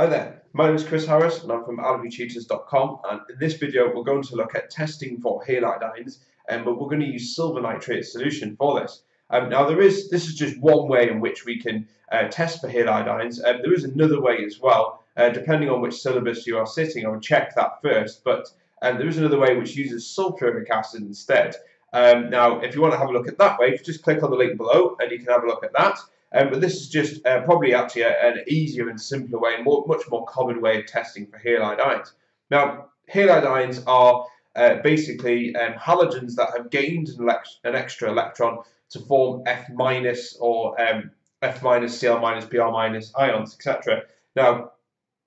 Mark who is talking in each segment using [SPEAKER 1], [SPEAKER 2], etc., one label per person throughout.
[SPEAKER 1] Hi there, my name is Chris Harris and I'm from allerytutors.com and in this video we're going to look at testing for halide ions um, but we're going to use silver nitrate solution for this. Um, now there is, this is just one way in which we can uh, test for halide ions. Um, there is another way as well, uh, depending on which syllabus you are sitting, I would check that first, but um, there is another way which uses sulfuric acid instead. Um, now if you want to have a look at that way, just click on the link below and you can have a look at that. Um, but this is just uh, probably actually a, an easier and simpler way, and more, much more common way of testing for halide ions. Now, halide ions are uh, basically um, halogens that have gained an, an, extra electron to form F minus or um, F minus, Cl minus, Br minus ions, etc. Now,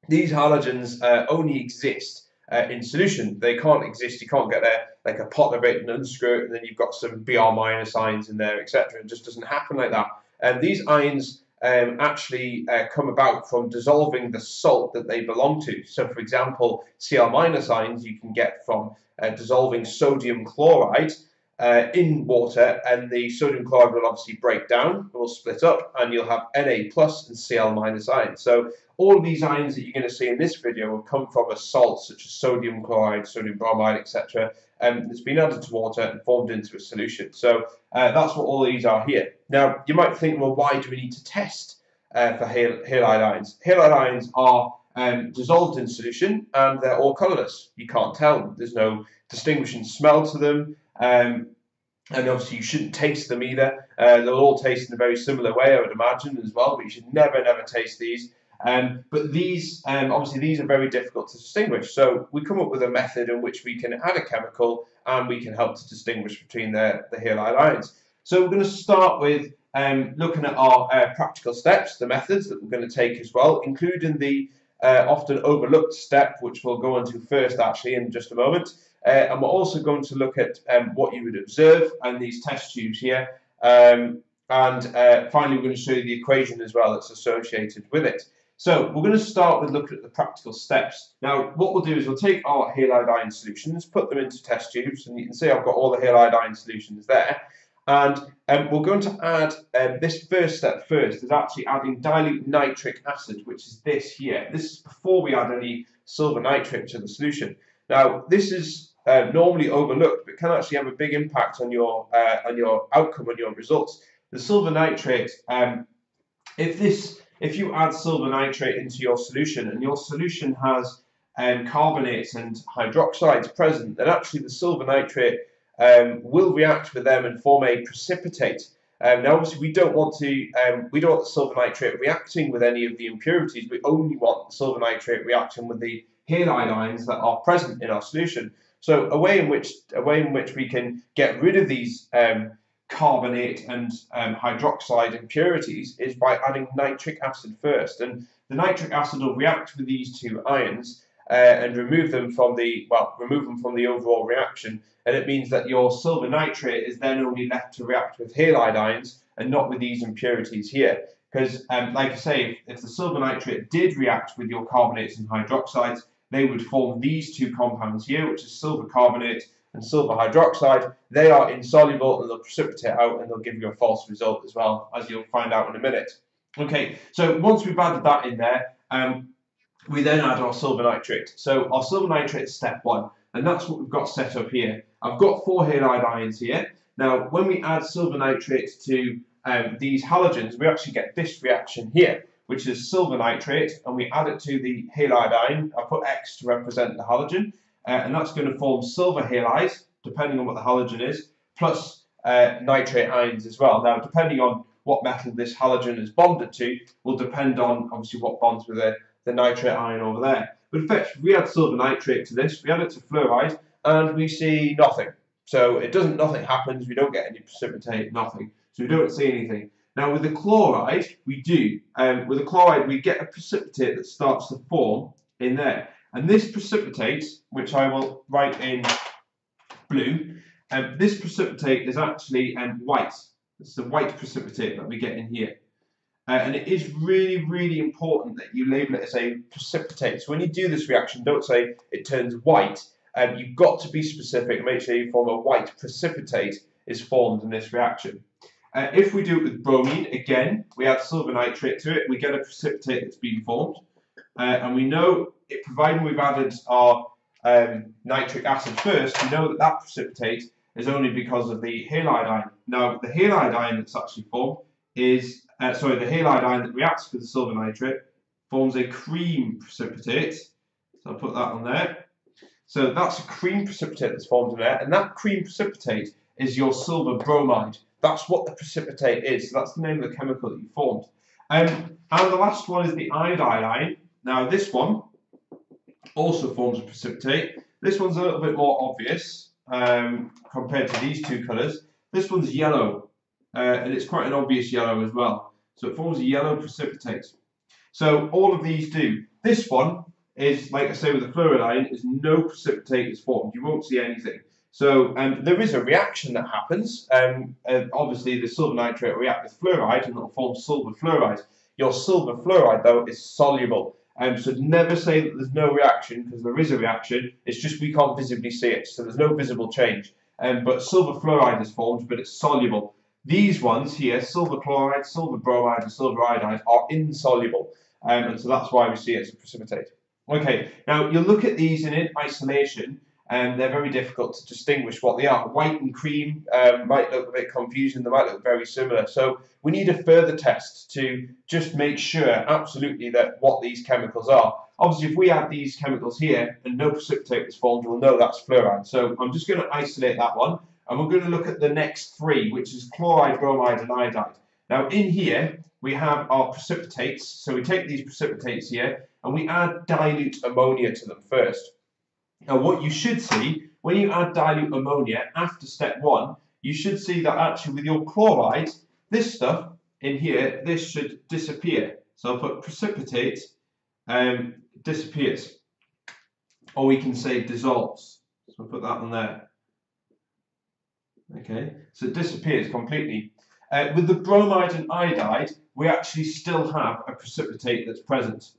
[SPEAKER 1] these halogens uh, only exist uh, in solution. They can't exist, you can't get there like a pot of it and unscrew it, and then you've got some Br minus ions in there, etc. It just doesn't happen like that. And these ions um, actually uh, come about from dissolving the salt that they belong to. So, for example, Cl ions you can get from uh, dissolving sodium chloride uh, in water, and the sodium chloride will obviously break down, it will split up, and you'll have Na plus and Cl minus ions. So, all of these ions that you're going to see in this video will come from a salt such as sodium chloride, sodium bromide, etc um, that's been added to water and formed into a solution. So uh, that's what all these are here. Now, you might think, well, why do we need to test uh, for hal halide ions? Halide ions are um, dissolved in solution and they're all colourless. You can't tell. There's no distinguishing smell to them. Um, and obviously you shouldn't taste them either. Uh, they'll all taste in a very similar way, I would imagine, as well, but you should never, never taste these. Um, but these, um, obviously, these are very difficult to distinguish. So we come up with a method in which we can add a chemical and we can help to distinguish between the, the halide ions. So we're going to start with um, looking at our uh, practical steps, the methods that we're going to take as well, including the uh, often overlooked step, which we'll go into first actually in just a moment. Uh, and we're also going to look at um, what you would observe and these test tubes here. Um, and uh, finally, we're going to show you the equation as well that's associated with it. So we're going to start with looking at the practical steps. Now, what we'll do is we'll take our halide ion solutions, put them into test tubes, and you can see I've got all the halide ion solutions there. And um, we're going to add um, this first step first is actually adding dilute nitric acid, which is this here. This is before we add any silver nitrate to the solution. Now, this is uh, normally overlooked, but can actually have a big impact on your uh, on your outcome and your results. The silver nitrate, um, if this if you add silver nitrate into your solution and your solution has um, carbonates and hydroxides present, then actually the silver nitrate um, will react with them and form a precipitate. Um, now, obviously, we don't want to um, we don't want the silver nitrate reacting with any of the impurities. We only want the silver nitrate reacting with the halide ions that are present in our solution. So, a way in which a way in which we can get rid of these um, carbonate and um, hydroxide impurities is by adding nitric acid first. And the nitric acid will react with these two ions uh, and remove them from the well, remove them from the overall reaction. And it means that your silver nitrate is then only left to react with halide ions and not with these impurities here. Because, um, like I say, if the silver nitrate did react with your carbonates and hydroxides, they would form these two compounds here, which is silver carbonate and silver hydroxide, they are insoluble and they'll precipitate out and they'll give you a false result as well, as you'll find out in a minute. Okay, so once we've added that in there, um, we then add our silver nitrate. So our silver nitrate is step one, and that's what we've got set up here. I've got four halide ions here. Now, when we add silver nitrate to um, these halogens, we actually get this reaction here, which is silver nitrate, and we add it to the halide ion. I put X to represent the halogen, uh, and that's going to form silver halide, depending on what the halogen is, plus uh, nitrate ions as well. Now, depending on what metal this halogen is bonded to, will depend on obviously what bonds with the, the nitrate ion over there. But in fact, we add silver nitrate to this, we add it to fluoride, and we see nothing. So it doesn't, nothing happens, we don't get any precipitate, nothing. So we don't see anything. Now with the chloride, we do. Um, with the chloride, we get a precipitate that starts to form in there. And this precipitate, which I will write in blue, um, this precipitate is actually um, white. It's the white precipitate that we get in here. Uh, and it is really, really important that you label it as a precipitate. So when you do this reaction, don't say it turns white. Um, you've got to be specific and make sure you form a white precipitate is formed in this reaction. Uh, if we do it with bromine, again, we add silver nitrate to it, we get a precipitate that's been formed. uh, and we know, it, providing we've added our um, nitric acid first, we know that that precipitate is only because of the halide ion. Now, the halide ion that's actually formed is, uh, sorry, the halide ion that reacts with the silver nitrate forms a cream precipitate. So I'll put that on there. So that's a cream precipitate that's formed in there, and that cream precipitate is your silver bromide. That's what the precipitate is. So that's the name of the chemical that you formed. Um, and the last one is the iodide. Now this one also forms a precipitate. This one's a little bit more obvious um, compared to these two colours. This one's yellow, uh, and it's quite an obvious yellow as well. So it forms a yellow precipitate. So all of these do. This one is, like I say with the fluoride is no precipitate is formed. You won't see anything. So um, there is a reaction that happens. Um, obviously, the silver nitrate will react with fluoride and it'll form silver fluoride. Your silver fluoride, though, is soluble. Um, so never say that there's no reaction because there is a reaction. It's just we can't visibly see it, so there's no visible change. Um, but silver fluoride is formed, but it's soluble. These ones here, silver chloride, silver bromide, and silver iodide, are insoluble, um, and so that's why we see it as a precipitate. Okay, now you look at these in isolation, and they're very difficult to distinguish what they are. White and cream um, might look a bit confusing, they might look very similar. So we need a further test to just make sure absolutely that what these chemicals are. Obviously, if we add these chemicals here and no precipitate is formed, we'll know that's fluoride. So I'm just going to isolate that one, and we're going to look at the next three, which is chloride, bromide, and iodide. Now in here, we have our precipitates. So we take these precipitates here, and we add dilute ammonia to them first. Now what you should see, when you add dilute ammonia after step one, you should see that actually with your chloride, this stuff in here, this should disappear. So I'll put precipitate um, disappears. Or we can say dissolves. So I'll put that on there. Okay, so it disappears completely. Uh, with the bromide and iodide, we actually still have a precipitate that's present.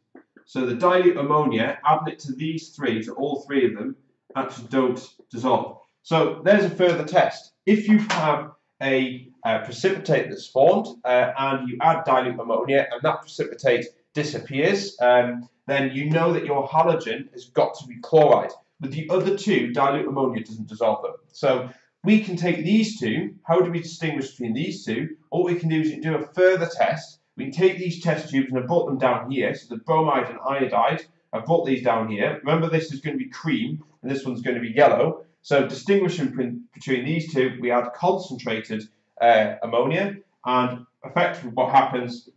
[SPEAKER 1] So the dilute ammonia, adding it to these three, to all three of them, actually don't dissolve. So there's a further test. If you have a, a precipitate that's formed uh, and you add dilute ammonia and that precipitate disappears, um, then you know that your halogen has got to be chloride. With the other two, dilute ammonia doesn't dissolve them. So we can take these two. How do we distinguish between these two? All we can do is do a further test we can take these test tubes and I've brought them down here. So the bromide and iodide, I've brought these down here. Remember this is going to be cream and this one's going to be yellow. So distinguishing between these two, we add concentrated uh, ammonia and effectively what happens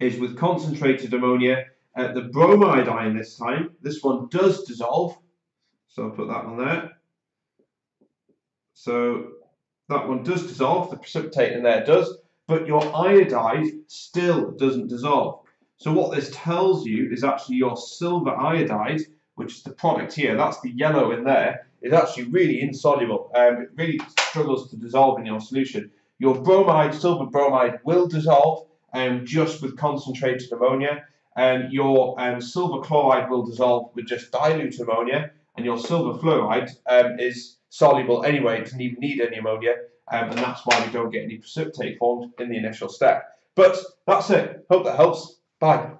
[SPEAKER 1] is with concentrated ammonia, uh, the bromide ion this time, this one does dissolve. So I'll put that on there. So that one does dissolve, the precipitate in there does but your iodide still doesn't dissolve. So what this tells you is actually your silver iodide, which is the product here, that's the yellow in there, is actually really insoluble. Um, it really struggles to dissolve in your solution. Your bromide, silver bromide, will dissolve um, just with concentrated ammonia. And your um, silver chloride will dissolve with just dilute ammonia. And your silver fluoride um, is soluble anyway, it doesn't even need any ammonia um, and that's why we don't get any precipitate formed in the initial step. But that's it. Hope that helps. Bye.